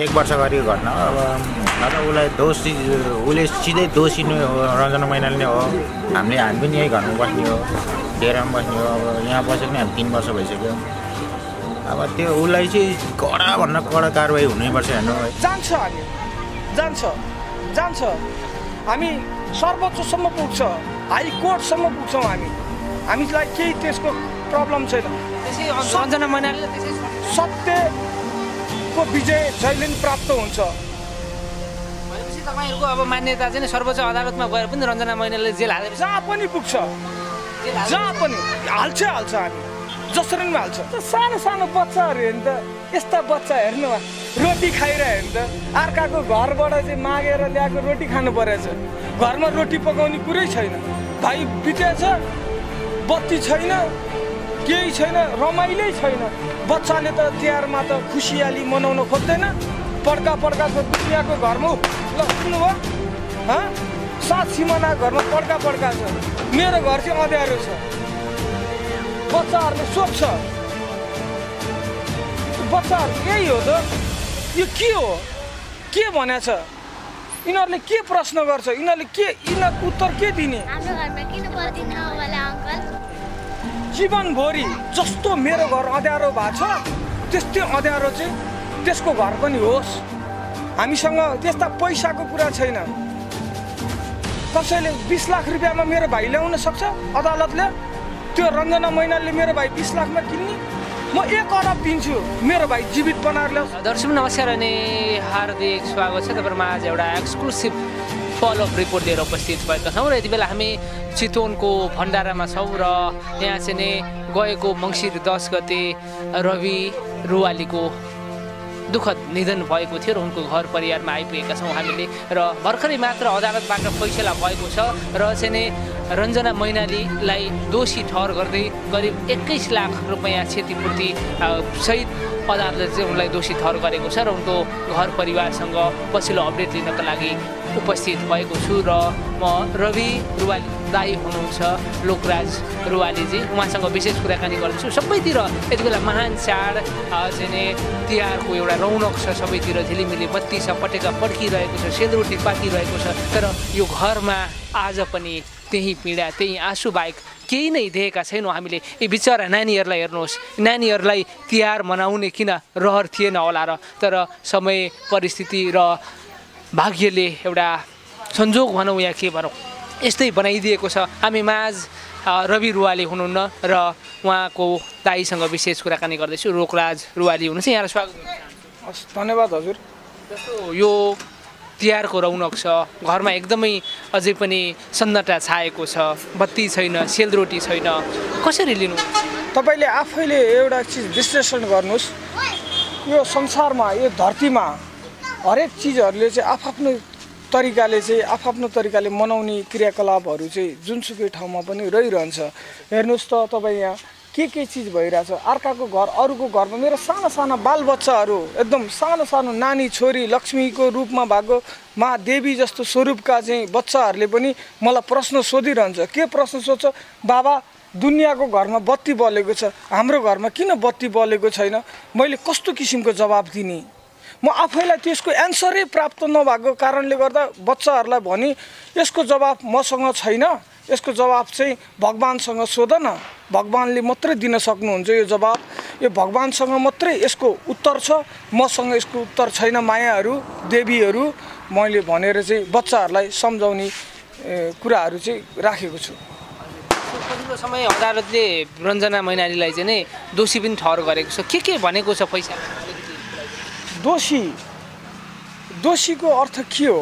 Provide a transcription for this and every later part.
एक वर्ष अगाडिको घटना। हो अब उसलाई दोषी उसले सिधै दोषी नै हो रञ्जना मैनाली नै हो। हामीले हामी पनि यही घरमा बस्ने हो डेरामा बस्ने हो। अब यहाँ बसेको नि हामी तिन वर्ष भइसक्यो। अब त्यो उसलाई चाहिँ कडाभन्दा कडा कारवाही हुनैपर्छ हेर्नु है। जान्छ हामी जान्छ। जान्छ। हामी सर्वोच्चसम्म पुग्छ हाइकोर्टसम्म पुग्छौँ हामी। हामीलाई केही त्यसको प्रब्लम छैन। त्यसै रञ्जना मैनालीले त्यसै विजय जहिले पनि प्राप्त हुन्छ। भनेपछि तपाईँहरूको अब मान्यता चाहिँ सर्वोच्च अदालतमा गएर पनि रञ्जना मैनालीले जेल हालेपछि जहाँ पनि पुग्छ। जहाँ पनि हाल्छ हाल्छ हामी। जसरी पनि हाल्छ सानो सानो बच्चाहरू हेर्नु त। यस्ता बच्चा हेर्नु रोटी खाइरह्यो भने त। अर्काको घरबाट चाहिँ मागेर ल्याएको रोटी खानु परेछ घरमा रोटी पकाउने कुरै छैन। भाइ बितेछ बत्ती छैन। केही छैन। रमाइलै छैन। बच्चाले त तिहारमा त खुसियाली मनाउन खोज्दैन। पड्का पड्काको दुनियाँको घरमा ल सुन्नुभयो हँ? सात सिमाना घरमा पड्का पड्का छ। मेरो घर चाहिँ अँध्यारो छ। बच्चाहरूले सोध्छ। बच्चाहरू यही हो त। यो के हो? के भनेछ? यिनीहरूले के प्रश्न गर्छ? यिनीहरूले के यिनीहरूको उत्तर के दिने? जीवनभरि जस्तो मेरो घर अँध्यारो भएको छ त्यस्तै अँध्यारो चाहिँ त्यसको घर पनि होस्। हामीसँग त्यस्ता पैसाको कुरा छैन। कसैले बिस लाख रुपियाँमा मेरो भाइ ल्याउन सक्छ अदालतले? त्यो रञ्जना मैनालले मेरो भाइ बिस लाखमा किन्ने? म एक अरब दिन्छु मेरो भाइ जीवित बनाएर ल्याउँछ। दर्शक नमस्कार अनि हार्दिक स्वागत छ तपाईँहरूमा आज एउटा एक्सक्लुसिभ फलोअप रिपोर्ट लिएर उपस्थित भएका छौँ र यति बेला हामी चितवनको भण्डारामा छौँ र यहाँ चाहिँ नि गएको मङ्सिर दस गते रवि रुवालीको दुःखद निधन भएको थियो र उनको घर परिवारमा आइपुगेका छौँ हामीले र भर्खरै मात्र अदालतबाट फैसला भएको छ र चाहिँ नि रञ्जना मैनालीलाई दोषी ठहर गर्दै करिब एक्काइस लाख रुपियाँ क्षतिपूर्ति सहित अदालतले चाहिँ उनलाई दोषी ठहर गरेको छ र उनको घर परिवारसँग पछिल्लो अपडेट लिनको लागि उपस्थित भएको छु र म रवि रुवाली दाई हुनुहुन्छ लोकराज रुवालीजी। उहाँसँग विशेष कुराकानी गर्दैछु। सबैतिर यति बेला महान चाड चाहिँ तिहारको एउटा रौनक छ सबैतिर झिलिमिली बत्ती छ पटेका पड्किरहेको छ सेलरोटी पाकिरहेको छ तर यो घरमा आज पनि त्यही पीडा त्यही आँसु बाहेक केही नै देखेका छैनौँ हामीले। यी बिचरा नानीहरूलाई हेर्नुहोस्। नानीहरूलाई तिहार मनाउने किन रहर थिएन होला र तर समय परिस्थिति र भाग्यले एउटा संजोग भनौँ या के भनौँ यस्तै बनाइदिएको छ। हामी माझ रवि रुवाली हुनुहुन्न र उहाँको दाईसँग विशेष कुराकानी गर्दैछु। रोकराज रुवाली हुनुहुन्छ। यहाँलाई स्वागत हस् धन्यवाद हजुर। जस्तो यो तिहारको रौनक छ। घरमा एकदमै अझै पनि सन्नाटा छाएको छ। बत्ती छैन सेलरोटी छैन। कसरी लिनु? तपाईँले आफैले एउटा चिज विश्लेषण गर्नुहोस्। यो संसारमा यो धरतीमा हरेक चिजहरूले चाहिँ आफआफ्नो तरिकाले चाहिँ आफआफ्नो तरिकाले मनाउने क्रियाकलापहरू चाहिँ जुनसुकै ठाउँमा पनि रहिरहन्छ। हेर्नुहोस् त तपाईँ यहाँ के के चिज भइरहेछ? अर्काको घर अरूको घरमा मेरो साना साना बालबच्चाहरू एकदम सानो सानो नानी छोरी लक्ष्मीको रूपमा भएको मा देवी जस्तो स्वरूपका चाहिँ बच्चाहरूले पनि मलाई प्रश्न सोधिरहन्छ। के प्रश्न सोध्छ? बाबा दुनियाँको घरमा बत्ती बलेको छ। हाम्रो घरमा किन बत्ती बलेको छैन? मैले कस्तो किसिमको जवाब दिने? म आफैलाई त्यसको एन्सरै प्राप्त नभएको कारणले गर्दा बच्चाहरूलाई भने यसको जवाब मसँग छैन। यसको जवाब चाहिँ भगवान्सँग सोध न भगवान्ले मात्रै दिन सक्नुहुन्छ यो जवाब। यो भगवान्सँग मात्रै यसको उत्तर छ। मसँग यसको उत्तर छैन मायाहरू देवीहरू। मैले भनेर चाहिँ बच्चाहरूलाई सम्झाउने कुराहरू चाहिँ राखेको छु। पछिल्लो समय अदालतले रञ्जना मैनालीलाई चाहिँ नि दोषी पनि ठहर गरेको छ। के के भनेको छ पैसा? दोषी दोषीको अर्थ के हो?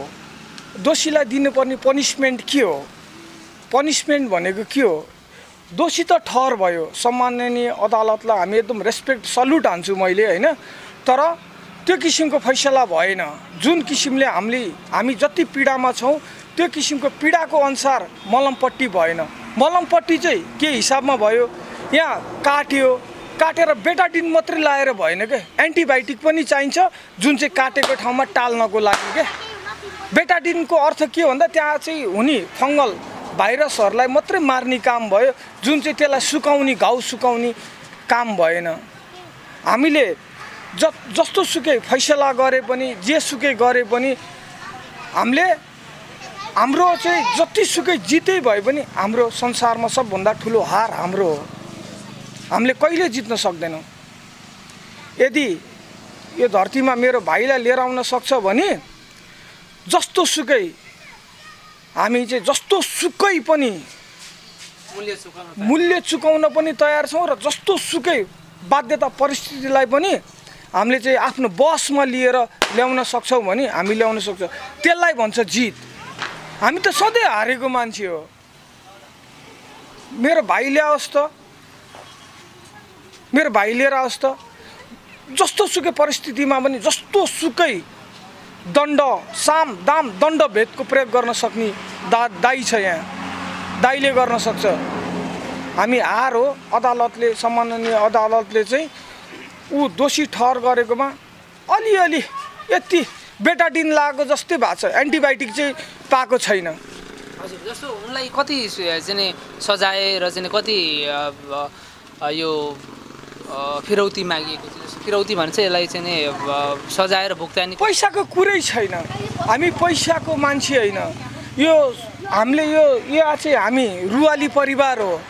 दोषीलाई दिनुपर्ने पनिसमेन्ट के हो? पनिसमेन्ट भनेको के हो? दोषी त ठहर भयो। सम्माननीय अदालतलाई हामी एकदम रेस्पेक्ट सल्युट हान्छु मैले होइन? तर त्यो किसिमको फैसला भएन। जुन किसिमले हामीले हामी जति पीडामा छौँ त्यो किसिमको पीडाको अनुसार मलमपट्टि भएन। मलमपट्टि चाहिँ के हिसाबमा भयो? यहाँ काट्यो। काटेर बेटाडिन मात्रै लाएर भएन क्या एन्टिबायोटिक पनि चाहिन्छ जुन चाहिँ काटेको ठाउँमा टाल्नको लागि क्या बेटाडिनको अर्थ के भन्दा त्यहाँ चाहिँ हुने फङ्गल भाइरसहरूलाई मात्रै मार्ने काम भयो जुन चाहिँ त्यसलाई सुकाउने घाउ सुकाउने काम भएन। हामीले ज जस्तो सुकै फैसला गरे पनि जेसुकै गरे पनि हामीले हाम्रो चाहिँ जतिसुकै जितै भए पनि हाम्रो संसारमा सबभन्दा ठुलो हार हाम्रो हो। हामीले कहिले जित्न सक्दैनौँ। यदि यो धरतीमा मेरो भाइलाई लिएर आउन सक्छ भने जस्तो सुकै हामी चाहिँ जस्तो सुकै पनि मूल्य चुकाउनु पनि तयार छौँ र जस्तो सुकै बाध्यता परिस्थितिलाई पनि हामीले चाहिँ आफ्नो बसमा लिएर ल्याउन सक्छौँ भने हामी ल्याउन सक्छौँ। त्यसलाई भन्छ जित। हामी त सधैँ हारेको मान्छे हो। मेरो भाइ ल्याओस् त। मेरो भाइ लिएर आओस् त। जस्तो सुकै परिस्थितिमा पनि जस्तो सुकै दण्ड साम दाम दण्ड भेदको प्रयोग गर्न सक्ने दा दाई छ यहाँ। दाईले गर्न सक्छ। हामी हार हो अदालतले सम्माननीय अदालतले चाहिँ ऊ दोषी ठहर गरेकोमा अलिअलि यति बेटाडिन लागेको जस्तै भएको छ। एन्टिबायोटिक चाहिँ पाएको छैन। हजुर जस्तो उनलाई कति चाहिँ सजाय र चाहिँ कति यो फिरौती मागिएको थियो। जस्तो फिरौती यसलाई चाहिँ नि अ, सजाय र भुक्तानी पैसाको कुरै छैन। हामी पैसाको मान्छे होइन। यो हामीले यो यहाँ चाहिँ हामी रुवाली परिवार हो।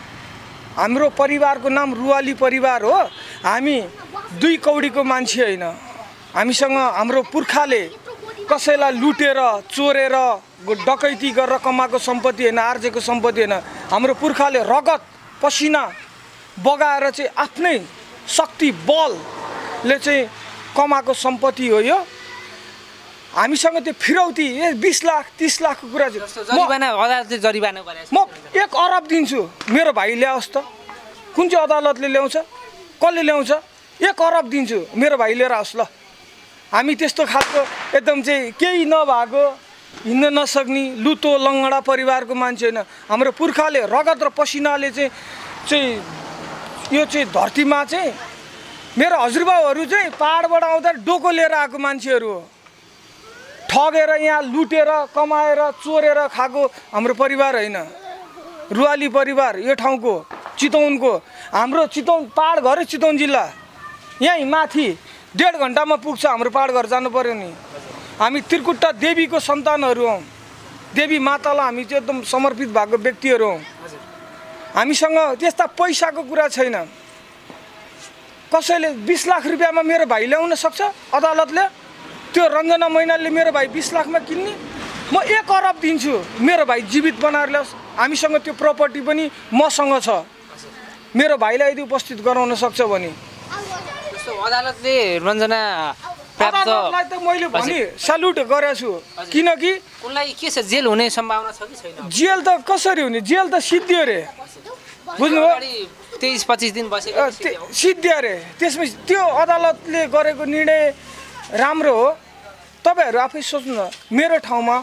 हाम्रो परिवारको नाम रुवाली परिवार हो। हामी दुई कौडीको मान्छे होइन। हामीसँग हाम्रो पुर्खाले कसैलाई लुटेर चोरेर डकैती गरेर कमाएको सम्पत्ति होइन आर्जेको सम्पत्ति होइन हाम्रो पुर्खाले रगत पसिना बगाएर चाहिँ आफ्नै शक्ति बलले चाहिँ कमाएको सम्पत्ति हो यो। हामीसँग त्यो फिरौती ए बिस लाख तिस लाखको कुरा चाहिँ जरिवाना। म एक अरब दिन्छु। मेरो भाइ ल्याओस् त। कुन चाहिँ अदालतले ल्याउँछ? कसले ल्याउँछ? एक अरब दिन्छु। मेरो भाइ लिएर आओस् ल। हामी त्यस्तो खालको एकदम चाहिँ केही नभएको हिँड्न नसक्ने लुतो लङ्गडा परिवारको मान्छे होइन। हाम्रो पुर्खाले रगत र पसिनाले चाहिँ चाहिँ यो चाहिँ धरतीमा चाहिँ मेरो हजुरबाउहरू चाहिँ पाहाडबाट आउँदा डोको लिएर आएको मान्छेहरू हो। ठगेर यहाँ लुटेर कमाएर चोरेर खाएको हाम्रो परिवार होइन। रुवाली परिवार यो ठाउँको चितवनको। हाम्रो चितवन पाहाड घरै चितवन जिल्ला। यहीँ माथि डेढ घन्टामा पुग्छ हाम्रो पाहाड घर जानु पऱ्यो नि। हामी त्रिकुट्टा देवीको सन्तानहरू हौँ। देवी मातालाई हामी चाहिँ एकदम समर्पित भएको व्यक्तिहरू हौँ। हामीसँग त्यस्ता पैसाको कुरा छैन। कसैले बिस लाख रुपियाँमा मेरो भाइ ल्याउन सक्छ? अदालतले त्यो रञ्जना मैनालले मेरो भाइ बिस लाखमा किन्ने? म एक अरब दिन्छु मेरो भाइ जीवित बनाएर ल्याओस्। हामीसँग त्यो प्रपर्टी पनि मसँग छ। मेरो भाइलाई यदि उपस्थित गराउन सक्छ भने। अदालतले रञ्जना अदालतलाई त मैले भने सल्युट गरेको छु। किनकि उनलाई के छ जेल हुने सम्भावना छ कि छैन? जेल त कसरी हुने? जेल त सिद्धियो अरे बुझ्नुभयो? तेइस पच्चिस दिन बसेको सिद्धियो। अरे त्यसपछि त्यो अदालतले गरेको निर्णय राम्रो हो। तपाईँहरू आफै सोच्नु न। मेरो ठाउँमा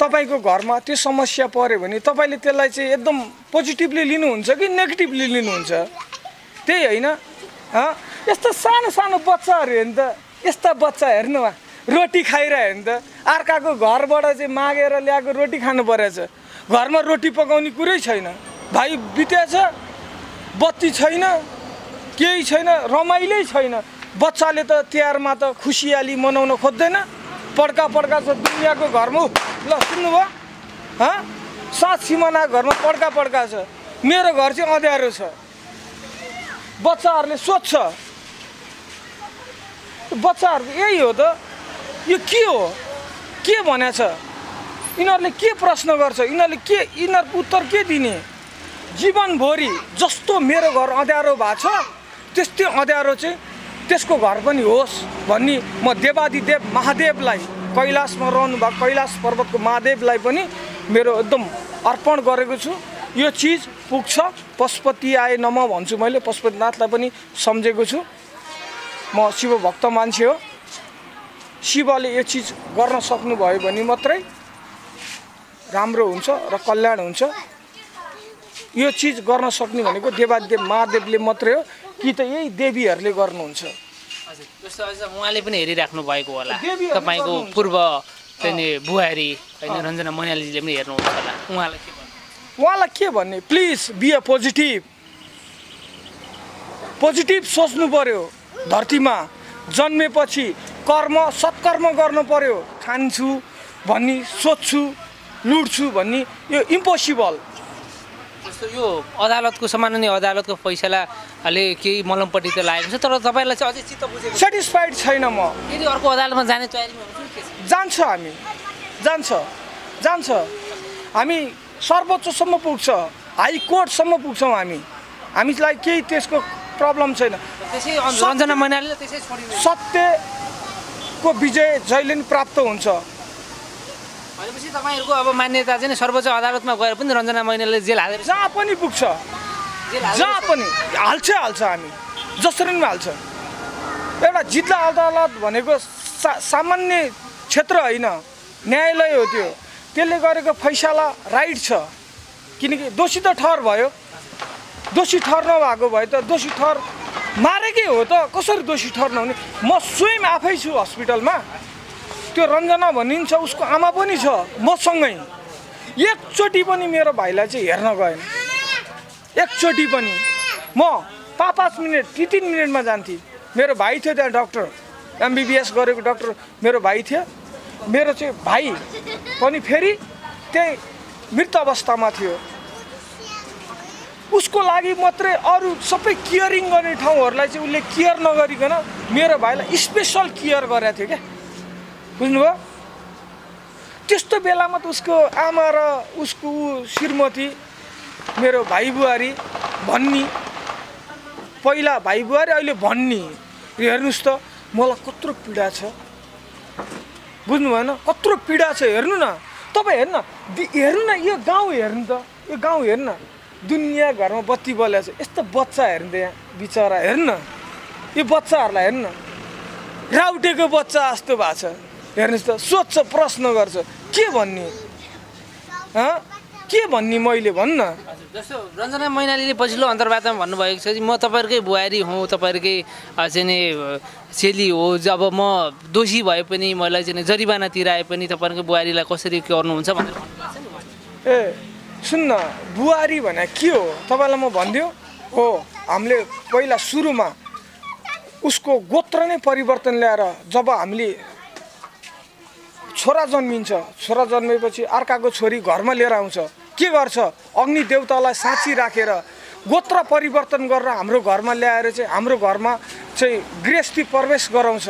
तपाईँको घरमा त्यो समस्या पऱ्यो भने तपाईँले त्यसलाई चाहिँ एकदम पोजिटिभली लिनुहुन्छ कि नेगेटिभली लिनुहुन्छ? त्यही होइन यस्तो सानो सानो बच्चाहरू हेर्नु त यस्ता बच्चा हेर्नु वा रोटी खाइरह्यो भने त। अर्काको घरबाट चाहिँ मागेर ल्याएको रोटी खानु परेछ। घरमा रोटी पकाउने कुरै छैन। भाइ बितेछ बत्ती छैन केही छैन रमाइलै छैन। बच्चाले त तिहारमा त खुसियाली मनाउन खोज्दैन। पड्का पड्का छ दुनियाँको घरमा। ल सुन्नुभयो? हँ? सात सिमाना घरमा पड्का पड्का छ। मेरो घर चाहिँ अँध्यारो छ। बच्चाहरूले सोध्छ। बच्चाहरूको यही हो त। यो के हो? के भनेछ? यिनीहरूले के प्रश्न गर्छ? यिनीहरूले के यिनीहरूको उत्तर के दिने? जीवनभरि जस्तो मेरो घर अँध्यारो भएको छ त्यस्तै अँध्यारो चाहिँ त्यसको घर पनि होस् भन्ने म देवादिदेव महादेवलाई कैलाशमा रहनु भएको कैलाश पर्वतको महादेवलाई पनि मेरो एकदम अर्पण गरेको छु। यो चिज पुग्छ। पशुपति आए नम भन्छु मैले। पशुपतिनाथलाई पनि सम्झेको छु। म शिवभक्त मान्छे हो। शिवले यो चिज गर्न सक्नुभयो भने मात्रै राम्रो हुन्छ र कल्याण हुन्छ। यो चिज गर्न सक्ने भनेको देवादेव महादेवले मात्रै हो। कि त यही देवीहरूले गर्नुहुन्छ। उहाँले पनि हेरिराख्नु भएको होला। तपाईँको। पूर्व बुहारी होइन रञ्जना मैनालीले पनि हेर्नुहुन्छ होला। उहाँलाई के उहाँलाई के भन्ने? Please be a positive positive सोच्नु पर्यो। धरतीमा जन्मेपछि कर्म सत्कर्म गर्नु पर्यो। खान्छु भन्ने सोध्छु लुट्छु भन्ने यो इम्पोसिबल जस्तो यो अदालतको सामान्य अदालतको फैसलाले केही मलमपट्टि त लागेको छ तर तपाईँलाई चाहिँ अझै चित्त बुझेको। सेटिस्फाइड छैन म। यदि अर्को अदालतमा जाने तयारीमा छ? जान्छ हामी। जान्छ। जान्छ। हामी सर्वोच्चसम्म पुग्छ। हाई कोर्टसम्म पुग्छौँ हामी। हामीलाई केही त्यसको प्रब्लम छैन। रञ्जना मैनालीले त्यसै सत्यको विजय जहिले पनि प्राप्त हुन्छ। भनेपछि तपाईँहरूको अब मान्यता चाहिँ नि सर्वोच्च अदालतमा गएर पनि रञ्जना मैनालीले जेल हालेर जहाँ पनि पुग्छ। जहाँ पनि हाल्छ हाल्छ हामी। जसरी पनि हाल्छ। एउटा जिल्ला अदालत भनेको सा सामान्य क्षेत्र होइन। न्यायालय हो त्यो। त्यसले गरेको फैसला राइट छ। किनकि दोषी त ठहर भयो। दोषी ठहर नभएको भए त दोषी ठहर मारेकै हो त। कसरी दोषी ठहर नहुने? म स्वयं आफै छु हस्पिटलमा। त्यो रञ्जना भनिन्छ उसको आमा पनि छ मसँगै। एकचोटि पनि मेरो भाइलाई चाहिँ हेर्न गएन। एकचोटि पनि। म पाँच पाँच मिनट तिन तिन मिनटमा जान्थेँ। मेरो भाइ थियो त्यहाँ डक्टर। एमबिबिएस गरेको डक्टर मेरो भाइ थियो। मेरो चाहिँ भाइ पनि फेरि त्यही मृत अवस्थामा थियो। उसको लागि मात्रै अरू सबै केयरिङ गर्ने ठाउँहरूलाई चाहिँ उसले केयर नगरिकन मेरो भाइलाई स्पेसल केयर गरेको थियो क्या। बुझ्नुभयो? त्यस्तो बेलामा त उसको आमा र उसको श्रीमती मेरो भाइ बुहारी भन्नी पहिला भाइ बुहारी अहिले भन्नी। हेर्नुहोस् त मलाई कत्रो पीडा छ। बुझ्नु भएन कत्रो पीडा छ हेर्नु न। तपाईँ हेर्नु न हेर्नु न यो गाउँ हेर्नु त यो गाउँ हेर्नु। न दुनियाँ घरमा बत्ती बलेको छ। यस्तो बच्चा हेर्नु त यहाँ बिचरा हेर्नु। न यो बच्चाहरूलाई हेर्नु। न राउटेको बच्चा जस्तो भएको छ। हेर्नुहोस् त सोध्छ प्रश्न गर्छ के भन्ने? के भन्ने मैले भन्नु? न जस्तो रञ्जना मैनालीले पछिल्लो अन्तर्वार्तामा भन्नुभएको छ कि म तपाईँहरूकै बुहारी हुँ तपाईँहरूकै चाहिँ नि चेली हो। जब म दोषी भए पनि मलाई चाहिँ जरिवाना तिराए पनि तपाईँहरूको बुहारीलाई कसरी गर्नुहुन्छ भनेर भन्नुभएको छ। ए सुन्न बुहारी भने के हो? तपाईँलाई म भनिदियो? हो हामीले पहिला सुरुमा उसको गोत्र नै परिवर्तन ल्याएर जब हामीले छोरा जन्मिन्छ छोरा जन्मेपछि अर्काको छोरी घरमा लिएर आउँछ के गर्छ? अग्नि देवतालाई साँची राखेर गोत्र परिवर्तन गरेर हाम्रो घरमा ल्याएर चाहिँ हाम्रो घरमा चाहिँ गृहस्थी प्रवेश गराउँछ।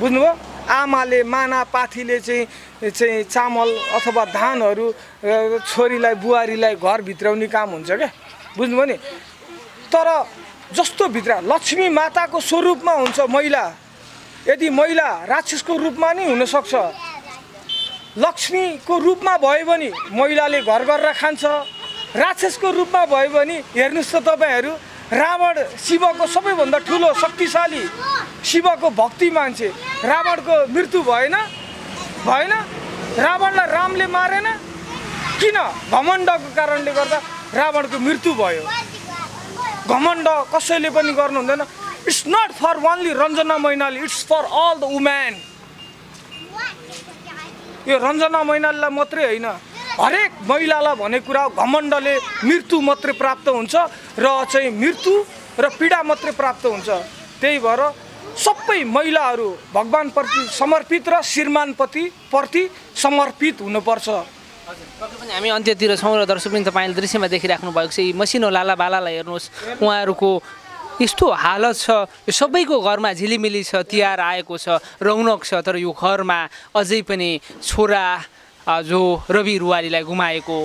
बुझ्नुभयो? आमाले माना पाथीले चाहिँ चाहिँ चामल अथवा धानहरू छोरीलाई बुहारीलाई घर भित्राउने काम हुन्छ क्या? बुझ्नुभयो नि? तर जस्तो भित्र लक्ष्मी माताको स्वरूपमा हुन्छ महिला यदि महिला राक्षसको रूपमा नै हुनसक्छ लक्ष्मीको रूपमा भयो भने महिलाले घर गरेर खान्छ राक्षसको रूपमा भयो भने हेर्नुहोस् त तपाईँहरू रावण शिवको सबैभन्दा ठुलो शक्तिशाली शिवको भक्ति मान्छे। रावणको मृत्यु भएन भएन। रावणलाई रामले मारेन। किन? घमण्डको कारणले गर्दा रावणको मृत्यु भयो। घमण्ड कसैले पनि गर्नु हुँदैन। It's not for only Ranjana Mainali it's for all the women यो रञ्जना मैनालीलाई मात्रै होइन। हरेक महिलालाई भने कुरा घमण्डले मृत्यु मात्रै प्राप्त हुन्छ र चाहिँ मृत्यु र पीडा मात्रै प्राप्त हुन्छ। त्यही भएर सबै महिलाहरू भगवान्प्रति समर्पित र श्रीमानप्रति प्रति समर्पित हुनुपर्छ। पनि हामी अन्त्यतिर छौँ र दर्शक पनि तपाईँले दृश्यमा देखिराख्नु भएको छ यी मसिनो लाला बालालाई हेर्नुहोस्। उहाँहरूको यस्तो हालत छ यो सबैको घरमा झिलिमिली छ तिहार आएको छ रौनक छ तर यो घरमा अझै पनि छोरा जो रवि रुवालीलाई गुमाएको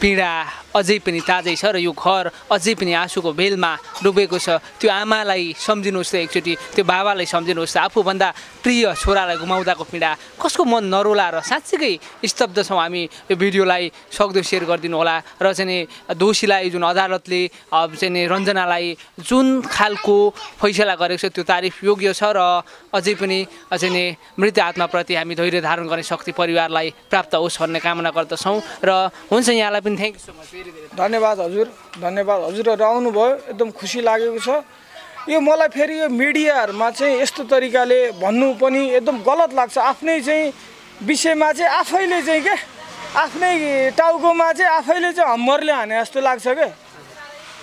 पीडा अझै पनि ताजै छ र यो घर अझै पनि आँसुको बेलमा डुबेको छ। त्यो आमालाई सम्झिनुहोस् त एकचोटि त्यो बाबालाई सम्झिनुहोस् त। आफूभन्दा प्रिय छोरालाई गुमाउँदाको पीडा। कसको मन नरोला र साँच्चीकै स्तब्ध छौँ हामी यो भिडियोलाई। सक्दो सेयर गरिदिनु होला। र चाहिँ दोषीलाई जुन अदालतले चाहिँ रञ्जनालाई जुन खालको फैसला गरेको छ त्यो तारिफ योग्य छ र अझै पनि चाहिँ मृत आत्माप्रति हामी धैर्य धारण गर्ने शक्ति परिवारलाई प्राप्त होस् भन्ने कामना गर्दछौँ। र हुन्छ यहाँलाई पनि थ्याङ्क यू सो मच धन्यवाद हजुर धन्यवाद। हजुरहरू आउनुभयो एकदम खुसी लागेको छ। यो मलाई फेरि यो मिडियाहरूमा चाहिँ यस्तो तरिकाले भन्नु पनि एकदम गलत लाग्छ। आफ्नै चाहिँ विषयमा चाहिँ आफैले चाहिँ के? आफ्नै टाउकोमा चाहिँ आफैले चाहिँ हम्मरले हाने जस्तो लाग्छ क्या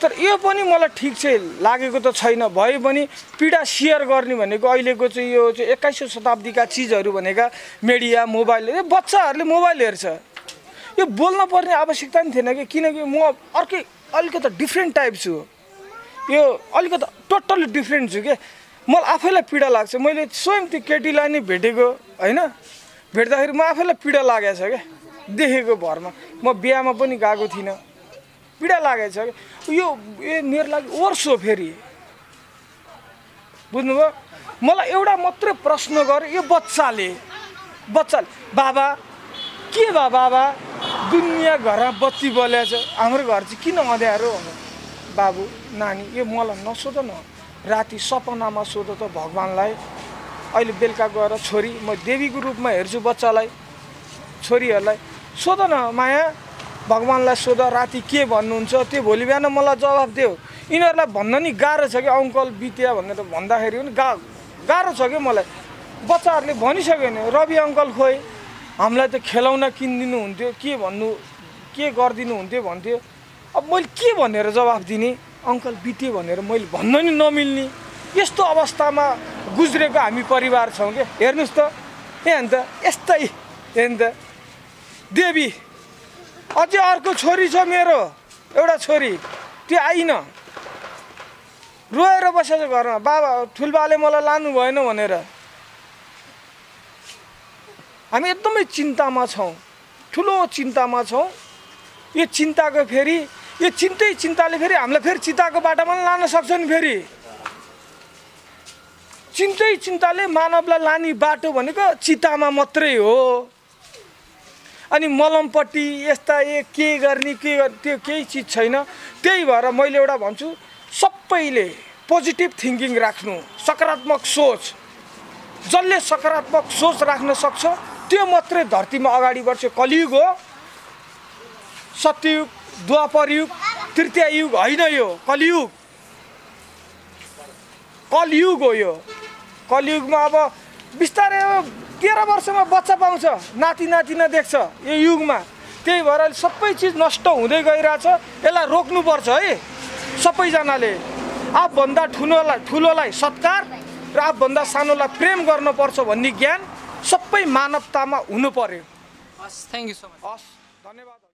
तर यो पनि मलाई ठिक चाहिँ लागेको त छैन। भए पनि पीडा सेयर गर्ने भनेको अहिलेको चाहिँ यो चाहिँ एक्काइसौँ शताब्दीका चिजहरू भनेका मिडिया मोबाइल बच्चाहरूले मोबाइल हेर्छ। यो बोल्न पर्ने आवश्यकता नि थिएन कि? किनकि म अर्कै अलिकति डिफ्रेन्ट टाइप छु। यो अलिकति टोटल्ली डिफ्रेन्ट छु क्या मलाई आफैलाई पीडा लाग्छ। मैले स्वयं त्यो केटीलाई नै भेटेको होइन? भेट्दाखेरि म आफैलाई पीडा लागेको छ क्या? देखेको भरमा। म बिहामा पनि गएको थिइनँ। पीडा लागेको छ क्या यो मेरो लागि वर्ष हो फेरि। बुझ्नुभयो? मलाई एउटा मात्रै प्रश्न गरे यो बच्चाले। बच्चाले बाबा के भयो बाबा? दुनियाँ घरमा बत्ती बलेछ हाम्रो घर चाहिँ किन अँध्यारो भन्यो बाबु नानी यो मलाई नसोध न। राति सपनामा सोध त भगवान्लाई। अहिले बेलुका गएर छोरी म देवीको रूपमा हेर्छु बच्चालाई छोरीहरूलाई। सोध न माया भगवान्लाई सोध। राति के भन्नुहुन्छ? त्यो भोलि बिहान मलाई जवाफ दियो यिनीहरूलाई भन्न नि गाह्रो छ कि अङ्कल बित्या भनेर भन्दाखेरि पनि गा गाह्रो छ कि मलाई। बच्चाहरूले भनिसक्यो नि रवि अङ्कल खोइ। हामीलाई त खेलौना किनिदिनु हुन्थ्यो के भन्नु के गरिदिनु हुन्थ्यो भन्थ्यो। अब मैले के भनेर जवाफ दिने? अङ्कल बित्यो भनेर मैले भन्न नि नमिल्ने। यस्तो अवस्थामा गुज्रेको हामी परिवार छौँ क्या हेर्नुहोस् त ए अन्त यस्तै हे अन्त। देवी अझै अर्को छोरी छ मेरो एउटा छोरी त्यो आइन। रोएर बसेछ घरमा बाबा ठुलबाले मलाई लानु भएन भनेर। हामी एकदमै चिन्तामा छौँ ठुलो चिन्तामा छौँ। यो चिन्ताको फेरि यो चिन्तै चिन्ताले फेरि हामीलाई फेरि चिन्ताको बाटोमा लान सक्छ नि फेरि। चिन्तै चिन्ताले मानवलाई लाने बाटो भनेको चितामा मात्रै हो। अनि मलमपट्टि यस्ता ए के गर्ने के गर्ने त्यो केही चिज छैन। त्यही भएर मैले एउटा भन्छु सबैले पोजिटिभ थिङ्किङ राख्नु सकारात्मक सोच। जसले सकारात्मक सोच राख्न सक्छ त्यो मात्रै धरतीमा अगाडि बढ्छ। कलियुग हो। सत्ययुग द्वापर युग तृतीय युग होइन यो। कलियुग। कलियुग हो यो। कलियुगमा अब बिस्तारै तेह्र वर्षमा बच्चा पाउँछ। नाति नातिना देख्छ यो युगमा। त्यही भएर अहिले सबै चिज नष्ट हुँदै गइरहेछ। यसलाई रोक्नुपर्छ है सबैजनाले। आफूभन्दा ठुलोलाई ठुलोलाई सत्कार र आफूभन्दा सानोलाई प्रेम गर्नुपर्छ भन्ने ज्ञान सबै मानवतामा हुनु पर्यो। हस् थ्याङ्क यू सो मच हस् धन्यवाद।